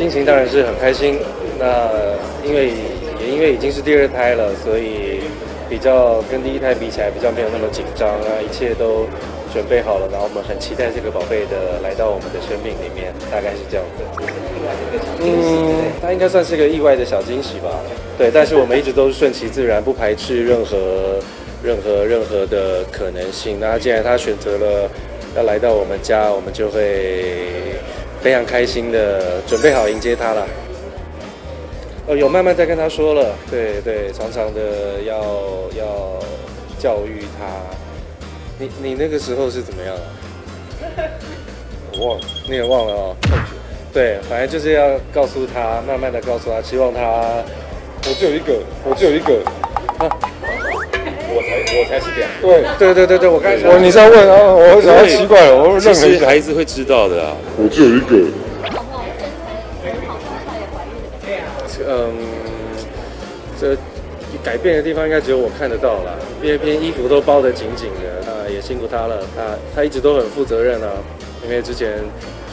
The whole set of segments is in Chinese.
心情当然是很开心。那因为也因为已经是第二胎了，所以比较跟第一胎比起来，比较没有那么紧张啊，一切都准备好了。然后我们很期待这个宝贝的来到我们的生命里面，大概是这样子。嗯，它应该算是个意外的小惊喜吧。对，但是我们一直都是顺其自然，不排斥任何任何任何的可能性。那既然他选择了要来到我们家，我们就会非常开心的准备好迎接他了。哦，有慢慢在跟他说了，对对，常常的要要教育他。你你那个时候是怎么样啊？我忘了，你也忘了哦。对，反正就是要告诉他，慢慢的告诉他，希望他，我只有一个，我只有一个，我才我才是这样。对对对对对，我刚才我你在问啊，我怎么奇怪了？我其实孩子会知道的啊。我只有一个。嗯，这改变的地方应该只有我看得到了，边边衣服都包得紧紧的，啊，也辛苦他了，他他一直都很负责任啊，因为之前。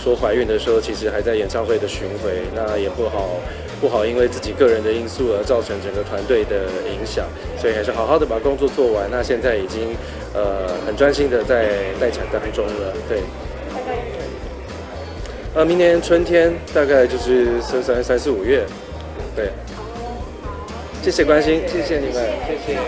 说怀孕的时候，其实还在演唱会的巡回，那也不好不好，因为自己个人的因素而造成整个团队的影响，所以还是好好的把工作做完。那现在已经呃很专心的在待产当中了，对。呃，明年春天大概就是三三三四五月，对。谢谢关心，谢谢你们，谢谢。